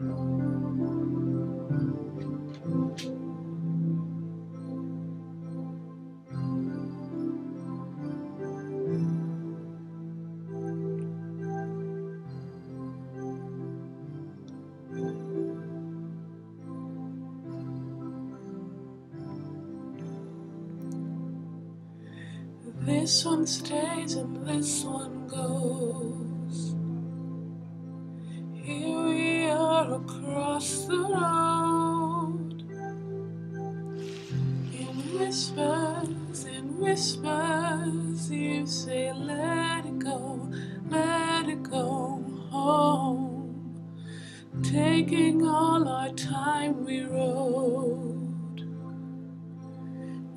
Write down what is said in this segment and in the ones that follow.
This one stays and this one goes. Across the road. In whispers, in whispers, you say, Let it go, let it go home. Taking all our time we rode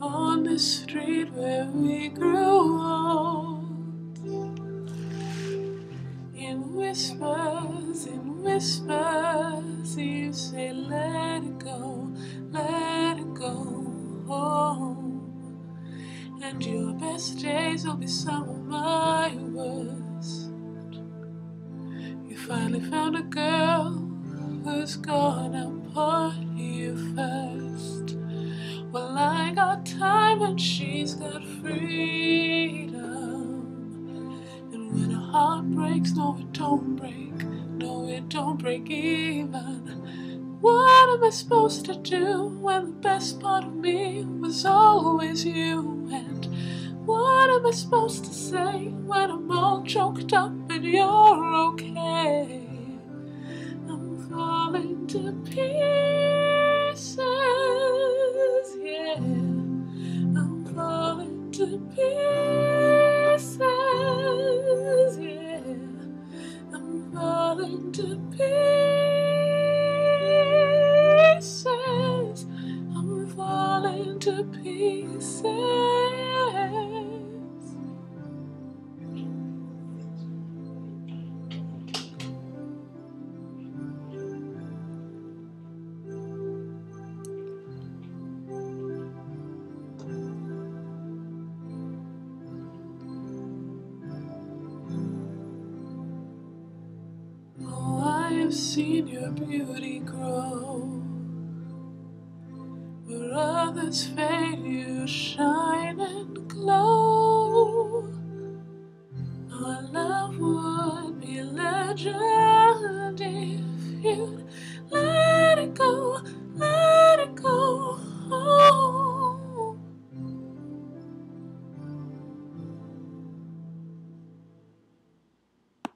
on the street where we grew old. In whispers, in whispers, you say, Let it go, let it go home. And your best days will be some of my worst. You finally found a girl who's gonna put you first. Well, I got time and she's got freedom. And when a heart breaks, no, it don't break. No, it don't break even. What am I supposed to do when the best part of me was always you? And what am I supposed to say when I'm all choked up and you're okay? I'm falling to pieces, yeah. I'm falling to pieces, to pieces. Oh, I have seen your beauty grow. Others fade, you shine and glow. Our love would be legend if you'd